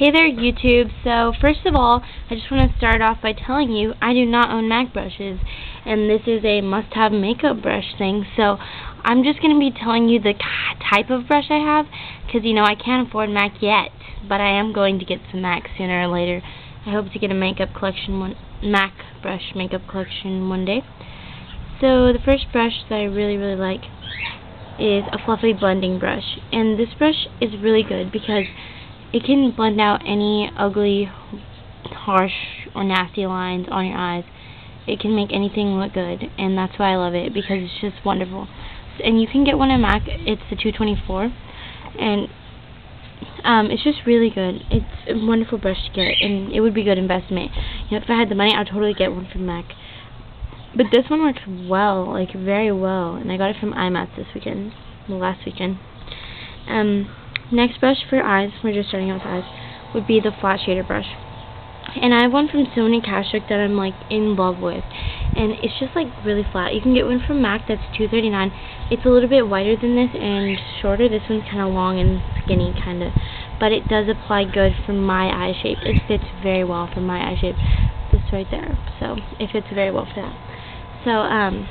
Hey there YouTube, so first of all, I just want to start off by telling you I do not own MAC brushes, and this is a must-have makeup brush thing, so I'm just going to be telling you the type of brush I have, because you know I can't afford MAC yet, but I am going to get some MAC sooner or later. I hope to get a makeup collection, one MAC brush makeup collection one day. So the first brush that I really really like is a fluffy blending brush, and this brush is really good because it can blend out any ugly, harsh, or nasty lines on your eyes. It can make anything look good, and that's why I love it, because it's just wonderful. And you can get one at MAC, it's the 224, and um, it's just really good. It's a wonderful brush to get, and it would be a good investment. You know, if I had the money, I'd totally get one from MAC. But this one works well, like very well, and I got it from IMATS this weekend, well, last weekend. Um, Next brush for eyes, we're just starting out with eyes, would be the flat shader brush. And I have one from Sonia Kashuk that I'm like in love with. And it's just like really flat. You can get one from MAC that's 239. It's a little bit wider than this and shorter. This one's kind of long and skinny kind of. But it does apply good for my eye shape. It fits very well for my eye shape. This right there. So it fits very well for that. So um,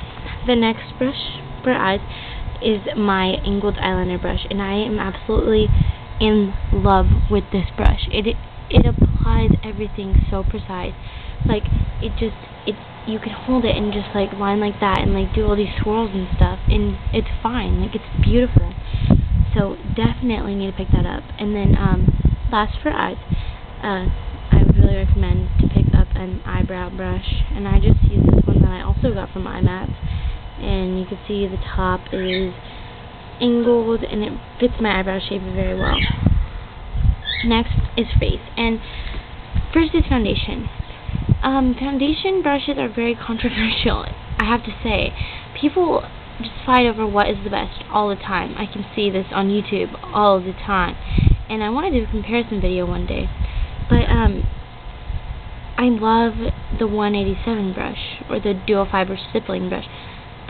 the next brush for eyes is my angled eyeliner brush, and I am absolutely in love with this brush. It it applies everything so precise. Like it just it you can hold it and just like line like that and like do all these swirls and stuff, and it's fine. Like it's beautiful. So definitely need to pick that up. And then um, last for eyes, uh, I would really recommend to pick up an eyebrow brush, and I just use this one that I also got from IMATS and you can see the top is angled and it fits my eyebrow shape very well. Next is face, and first is foundation. Um, foundation brushes are very controversial, I have to say. People just fight over what is the best all the time. I can see this on YouTube all the time. And I want to do a comparison video one day. But, um, I love the 187 brush, or the dual fiber stippling brush.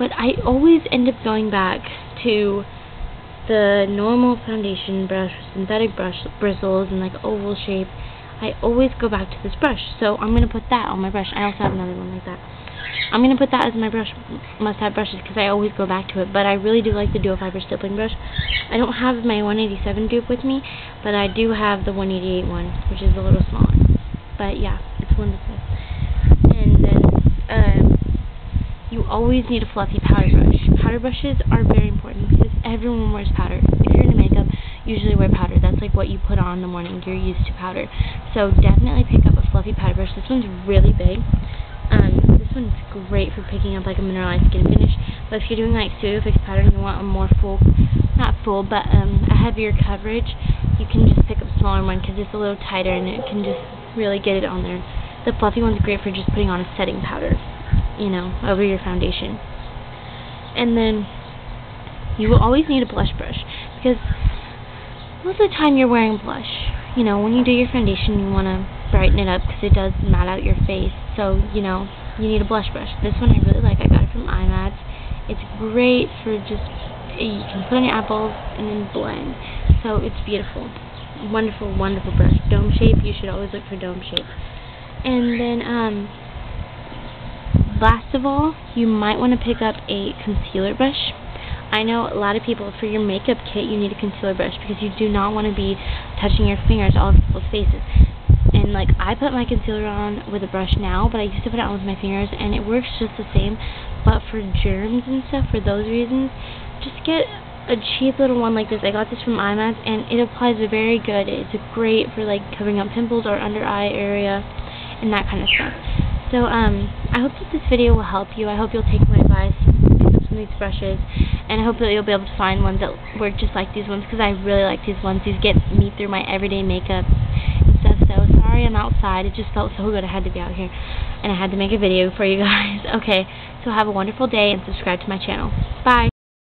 But I always end up going back to the normal foundation brush, synthetic brush bristles, and like oval shape. I always go back to this brush. So I'm going to put that on my brush. I also have another one like that. I'm going to put that as my brush, must-have brushes because I always go back to it. But I really do like the dual fiber stippling brush. I don't have my 187 dupe with me, but I do have the 188 one, which is a little smaller. But yeah, it's wonderful. And then, um, you always need a fluffy powder brush. Powder brushes are very important because everyone wears powder. If you're into makeup, usually wear powder. That's like what you put on in the morning. You're used to powder. So definitely pick up a fluffy powder brush. This one's really big. Um, this one's great for picking up like a mineralized skin finish. But if you're doing like Studio Fix powder and you want a more full, not full, but um, a heavier coverage, you can just pick up a smaller one because it's a little tighter and it can just really get it on there. The fluffy one's great for just putting on a setting powder you know, over your foundation. And then you will always need a blush brush because most of the time you're wearing blush. You know, when you do your foundation, you want to brighten it up because it does matte out your face. So, you know, you need a blush brush. This one I really like. I got it from IMATS. It's great for just, you can put on your apples and then blend. So it's beautiful. Wonderful, wonderful brush. Dome shape, you should always look for dome shape. And then, um, Last of all, you might want to pick up a concealer brush. I know a lot of people, for your makeup kit, you need a concealer brush because you do not want to be touching your fingers all over people's faces. And, like, I put my concealer on with a brush now, but I used to put it on with my fingers, and it works just the same. But for germs and stuff, for those reasons, just get a cheap little one like this. I got this from IMATS, and it applies very good. It's great for, like, covering up pimples or under eye area and that kind of stuff. So, um, I hope that this video will help you. I hope you'll take my advice, pick up some of these brushes, and I hope that you'll be able to find ones that work just like these ones, because I really like these ones. These get me through my everyday makeup and stuff, so sorry I'm outside. It just felt so good I had to be out here, and I had to make a video for you guys. Okay, so have a wonderful day, and subscribe to my channel. Bye!